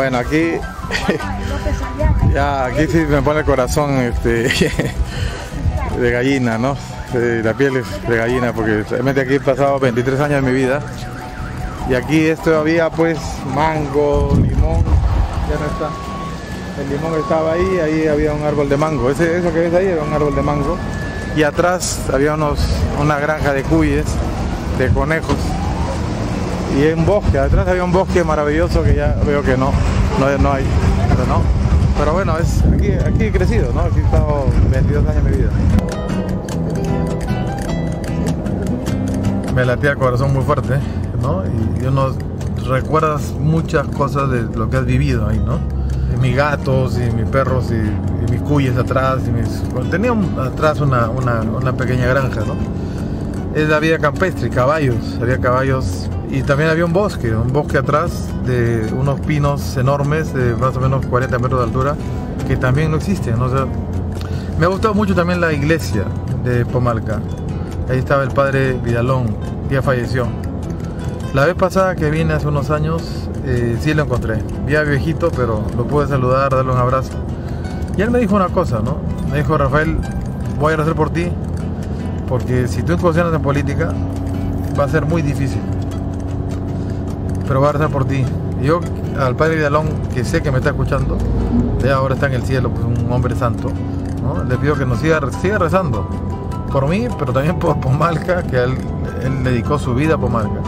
Bueno, aquí ya aquí sí me pone el corazón este, de gallina, ¿no? la piel es de gallina porque realmente aquí he pasado 23 años de mi vida y aquí esto había pues mango, limón, ya no está. El limón estaba ahí, ahí había un árbol de mango. Eso que ves ahí era un árbol de mango. Y atrás había unos, una granja de cuyes, de conejos. Y un bosque, atrás había un bosque maravilloso que ya veo que no, no, no hay. Pero no. Pero bueno, es, aquí, aquí he crecido, ¿no? Aquí he estado 22 años de mi vida. Me latía el corazón muy fuerte, ¿no? Y uno recuerdas muchas cosas de lo que has vivido ahí, ¿no? Y mis gatos y mis perros y, mis cuyes atrás. Y tenía atrás una, una, una, pequeña granja, ¿no? Es la vida campestre, caballos, había caballos y también había un bosque, un bosque atrás de unos pinos enormes de más o menos 40 metros de altura que también no existen. ¿no? me ha gustado mucho también la iglesia de Pomalca. Ahí estaba el padre Vidalón, ya falleció. La vez pasada que vine hace unos años, eh, sí lo encontré. Ya viejito, pero lo pude saludar, darle un abrazo. Y él me dijo una cosa, ¿no? Me dijo, Rafael, voy a hacer por ti, porque si tú incursionas en política, va a ser muy difícil. Pero voy a rezar por ti. Yo, al padre Vidalón, que sé que me está escuchando, de ahora está en el cielo, pues un hombre santo, le pido que nos siga, siga rezando por mí, pero también por Pomalca, que él, dedicó su vida a Pomalca.